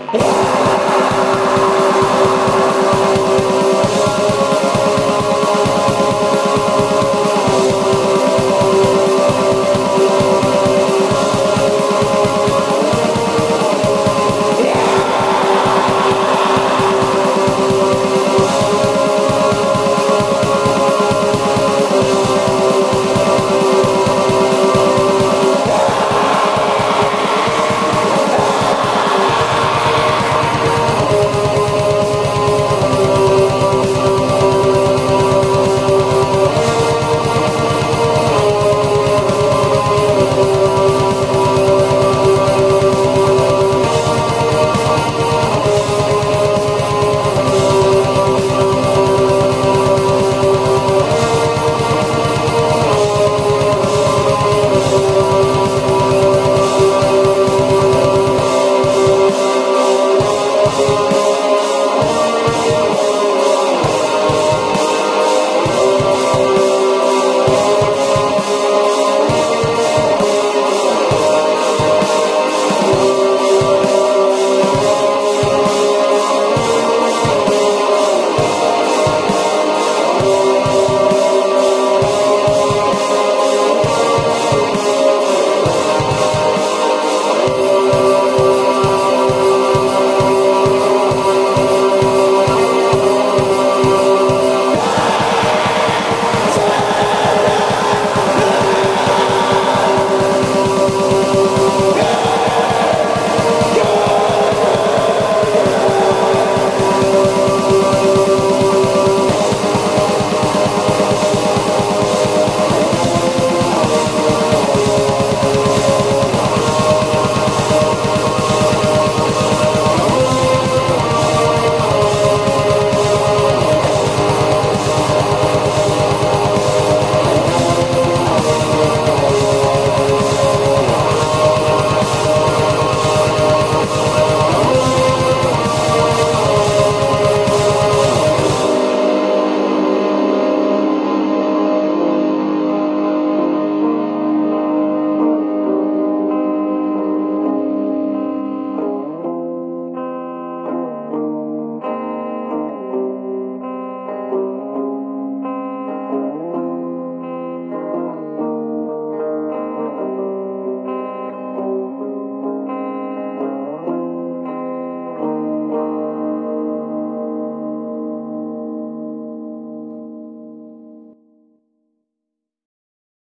Oh.